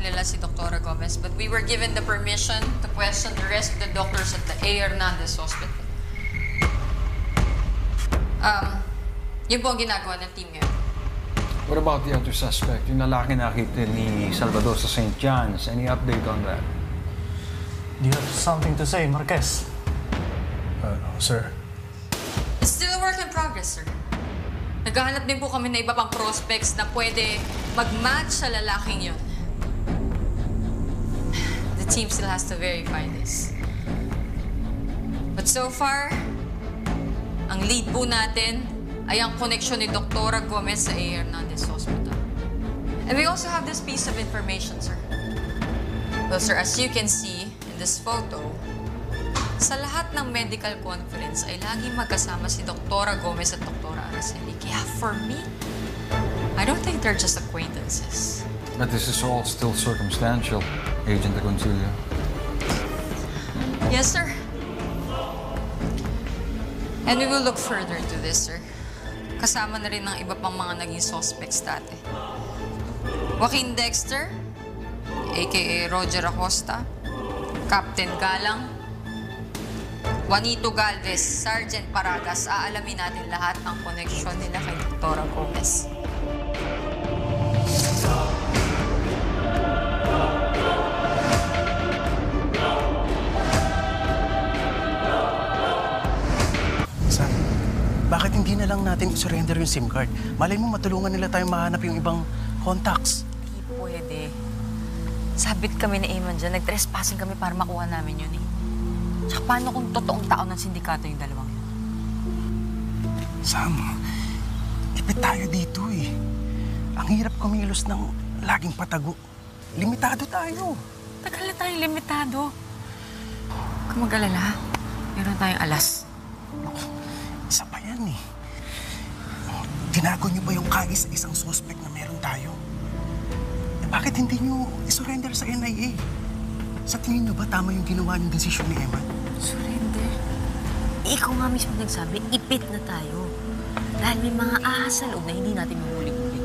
kilala si Dr. Gomez, but we were given the permission to question the rest of the doctors at the A. Hernandez Hospital. Um, yun po ang ginagawa ng team ngayon. What about the other suspect? Yung lalaki nakita ni Salvador sa St. John's. Any update on that? Do you have something to say, Marquez? Uh, sir. It's still a work in progress, sir. Naghahanap din po kami na iba pang prospects na pwede mag-match sa lalaking yun. Team still has to verify this. But so far, ang lead po natin ay ang koneksyon ni Dr. Gomez sa A. Hernandez Hospital. And we also have this piece of information, sir. Well, sir, as you can see in this photo, sa lahat ng medical conference ay laging magkasama si Dr. Gomez at Dr. Araceli. Kaya for me, I don't think they're just acquaintances. But this is all still circumstantial, Agent Agoncillo. Yes, sir. And we will look further into this, sir. Kasama na rin ng iba pang mga naging suspects dati. Joaquin Dexter, aka Roger Acosta, Captain Galang, Juanito Galvez, Sergeant Paragas, aalamin natin lahat ang koneksyon nila kay Dr. Gomez. Natin surrender yung SIM card? Malay mo matulungan nila tayong mahanap yung ibang contacts. Hindi pwede. Sabit kami ni Eamon dyan. Nag-trespassing kami para makuha namin yun eh. Tsaka paano kung totoong tao ng sindikato yung dalawang yun? Sam, ipit tayo dito eh. Ang hirap kumilos ng laging patago. Limitado tayo. Tagal na tayong limitado. Huwag mag-alala. Meron tayong alas. Isa pa yan eh. Tinago niyo ba yung kagi sa isang suspect na meron tayo? Eh, bakit hindi niyo isurrender sa NIA? Sa tingin niyo ba tama yung ginawa niyong desisyon ni Emma? Surrender? Ikaw nga mismo nagsabi, ipit na tayo. Dahil may mga ahas sa loob na hindi natin mahuli-huli.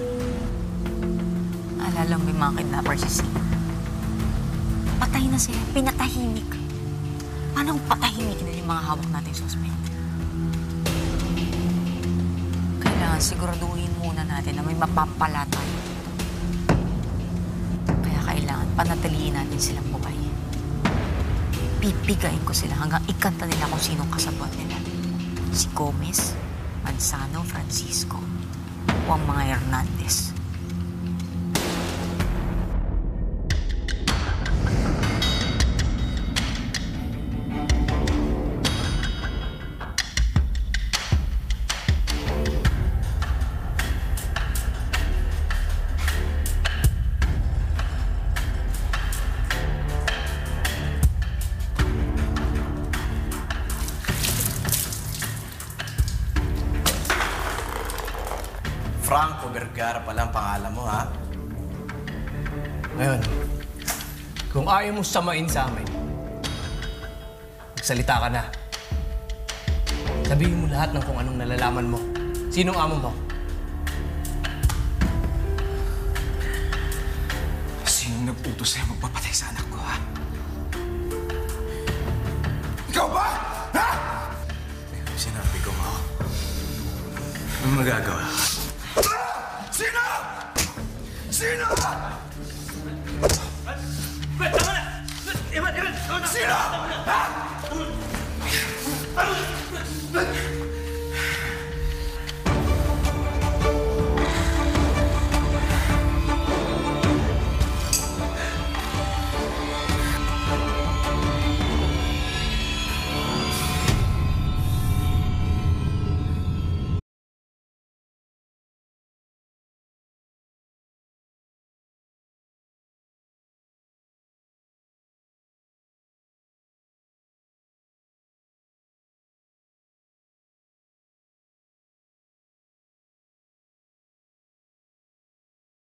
Alala mo yung mga kidnapper si Sina. Patay na sila, pinatahimik. Paano kung patahimikin na yung mga hawak natin suspect? Kailangan siguraduhin muna natin na may mapapala tayo. Kaya kailangan panatiliin natin silang buhay. Pipigain ko sila hanggang ikanta nila kung sinong kasabot nila. Si Gomez, Manzano, Francisco, o ang mga Hernandez. Franco Vergara pala ang pangalan mo, ha? Ngayon, kung ayaw mo samain sa amin, magsalita ka na. Sabihin mo lahat ng kung anong nalalaman mo. Sinong amo mo? Sinong nag-utos sa'yo magpapatay sa anak ko, ha? Ikaw ba? Ha? Sinabi ko mo. Ano magagawa? Sino? 死ぬ快等等你们你们